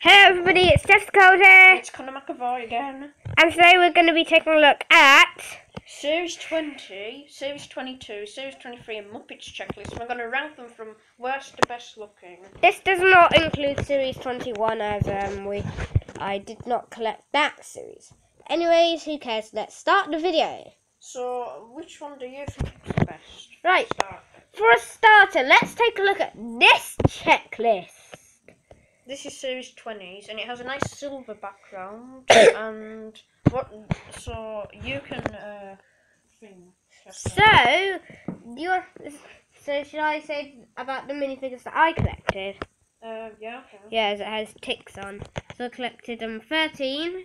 Hello everybody, it's Jessica here, It's Connor McAvoy again. and today we're going to be taking a look at Series 20, Series 22, Series 23, and Muppets checklist. We're going to rank them from worst to best looking. this does not include series 21 as um we I did not collect that series. Anyways, who cares? Let's start the video. So, which one do you think is the best? Right, Start. for a starter, let's take a look at this checklist. This is Series 20s, and it has a nice silver background. and what? So you can uh, think. So, you so should I say about the minifigures that I collected? Uh, yeah. Okay. Yes, it has ticks on. So I collected um 13,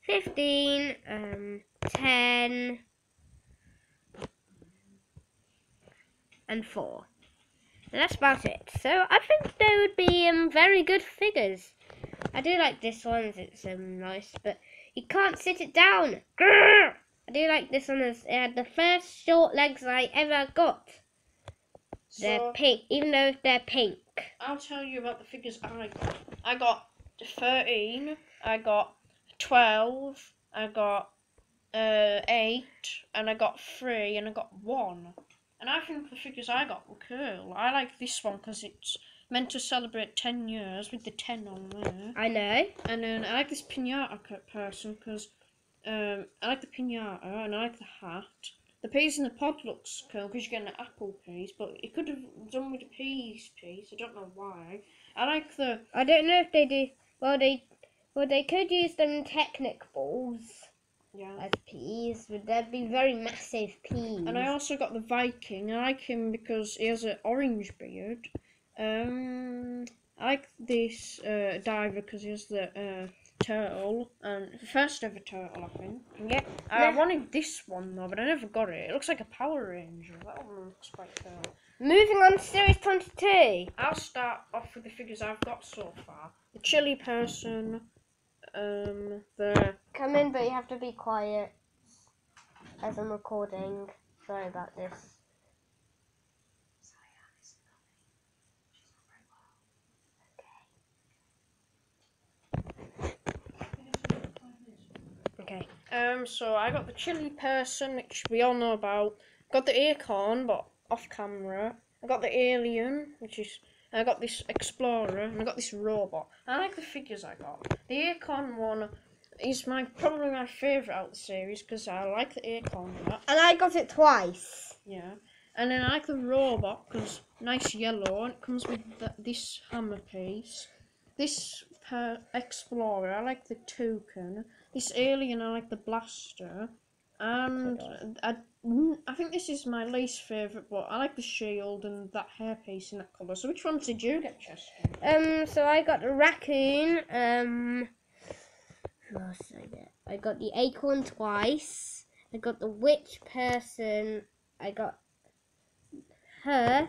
15, um 10, and 4. That's about it. So I think they would be um very good figures. I do like this one, it's um nice, but you can't sit it down. Grrr! I do like this one as it had the first short legs I ever got. They're pink, even though they're pink. I'll tell you about the figures I got. I got 13, I got 12, I got uh, 8, and I got 3, and I got 1. And I think the figures I got were cool. I like this one because it's meant to celebrate 10 years with the 10 on there. I know. And then I like this pinata person because um, I like the pinata and I like the hat. The peas in the pod looks cool because you're getting an apple piece, but it could have done with a peas piece. I don't know why. I like the I don't know if they do. Well, they well they could use them Technic balls yeah. as peas, but they'd be very massive peas. And I also got the Viking. I like him because he has an orange beard. Um, I like this uh, diver because he has the uh, turtle and first ever turtle, I think. Yep. I Yeah. wanted this one though, but I never got it. It looks like a Power Ranger. That one looks quite cool. Moving on to series twenty-two. I'll start off with the figures I've got so far. The chili person, um, the Come in, but you have to be quiet as I'm recording. Sorry about this. Okay. um. So I got the chili person, which we all know about. Got the acorn, but off camera. I got the alien, which is. I got this explorer, and I got this robot. I like the figures I got. The acorn one is my probably my favourite out of the series because I like the acorn one. And I got it twice. Yeah. And then I like the robot because nice yellow and it comes with th- this hammer piece. This per- explorer, I like the toucan. This alien, I like the blaster. And I, I think this is my least favourite, but I like the shield and that hairpiece in that colour. So which ones did you get, Chester? Um, so I got the raccoon. Um, who else did I get? I got the acorn twice. I got the witch person. I got her,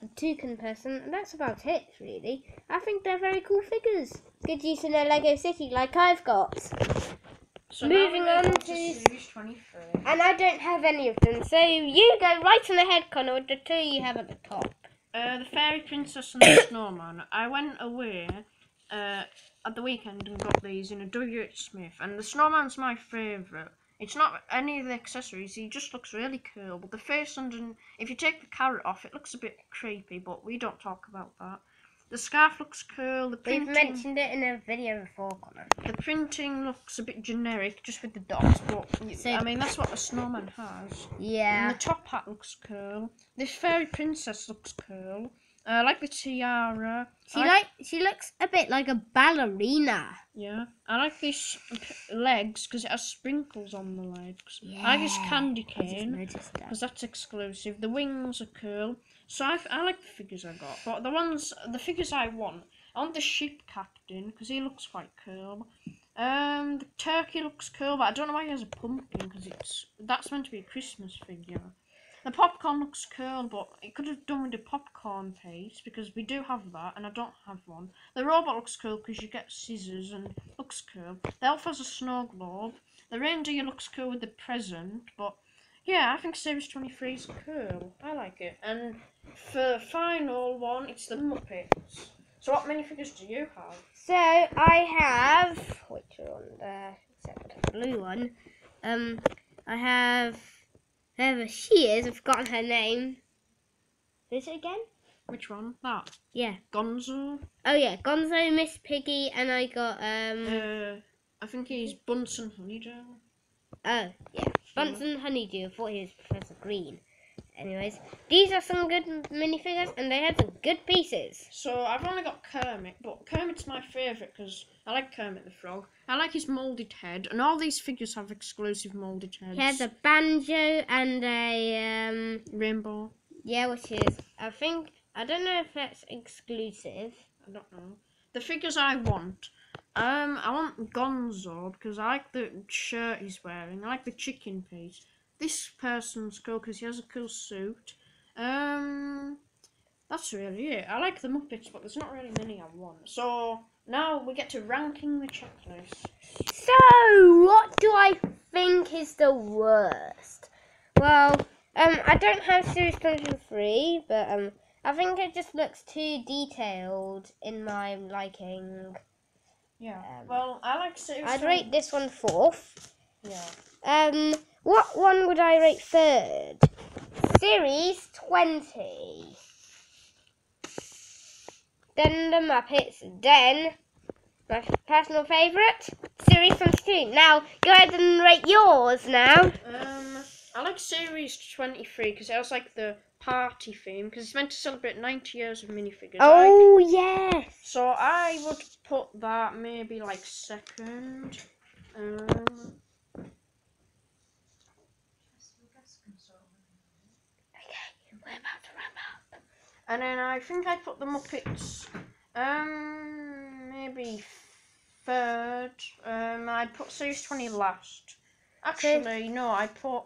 the toucan person, and that's about it, really. I think they're very cool figures. Good use in their Lego City, like I've got. So Moving on to series 23. And I don't have any of them, so you go right on ahead, Connor, with the two you have at the top. Uh, the fairy princess and the snowman. I went away uh, at the weekend and got these in a W.H. Smith, and the snowman's my favourite. It's not any of the accessories; he just looks really cool. But the face under, if you take the carrot off, it looks a bit creepy. But we don't talk about that. The scarf looks cool. The We've mentioned it in a video before, Connor. the printing looks a bit generic, just with the dots. But So- I mean, that's what a snowman has. And Yeah. the top hat looks cool. This fairy princess looks cool. Uh, I like the tiara. She I like she looks a bit like a ballerina. Yeah, I like these legs because it has sprinkles on the legs. Yeah. I like this candy cane because that's exclusive. The wings are cool. So I, like the figures I got, but the ones, the figures I want, I want the ship captain because he looks quite cool. Um, the turkey looks cool, but I don't know why he has a pumpkin because it's that's meant to be a Christmas figure. The popcorn looks cool, but it could have done with the popcorn piece because we do have that, and I don't have one. The robot looks cool because you get scissors and looks cool. The elf has a snow globe. The reindeer looks cool with the present, but yeah, I think Series 23 is cool. I like it. And for the final one, it's the Muppets. So what minifigures do you have? So I have which are on there except the blue one. Um, I have whoever she is. I've forgotten her name. Is it again? Which one? That. Yeah. Gonzo. Oh yeah, Gonzo, Miss Piggy, and I got um. Uh, I think he's Bunsen Honeydew. oh yeah, Bunsen Honeydew. I thought he was Professor Green. Anyways, these are some good minifigures, and they had some good pieces. So I've only got Kermit, but Kermit's my favourite because I like Kermit the Frog. I like his moulded head, and all these figures have exclusive moulded heads. He has a banjo and a um. rainbow. Yeah, which is I think I don't know if that's exclusive. I don't know. The figures I want. Um, I want Gonzo because I like the shirt he's wearing. I like the chicken piece. This person's cool because he has a cool suit. Um, that's really it. I like the Muppets, but there's not really many I want. So now we get to ranking the checklist. So, what do I think is the worst? Well, um, I don't have Series 3, but um, I think it just looks too detailed in my liking. Yeah. Um, well, I like series. I'd rate this one fourth. Yeah. Um, what one would I rate third? Series 20. Then the Muppets. Then my personal favourite, Series 22. Now, go ahead and rate yours now. Um, I like series twenty three because it has like the party theme because it's meant to celebrate ninety years of minifigures. I like- Oh, yes. So I would put that maybe like second. Um, Okay, we're about to wrap up. and then I think I put the Muppets. Um, maybe third. Um, I'd put series twenty last. Actually, no, I put.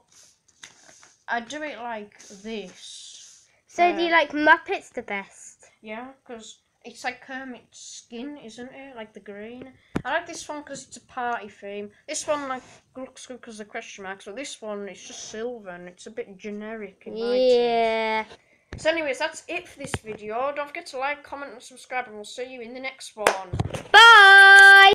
I'd do it like this. So, do you Uh, like Muppets the best? Yeah, because it's like Kermit's skin, isn't it? Like the green. I like this one because it's a party theme. This one like looks good because the question marks, but this one it's just silver and it's a bit generic. In. Yeah. So, anyways, that's it for this video. Don't forget to like, comment, and subscribe, and we'll see you in the next one. Bye.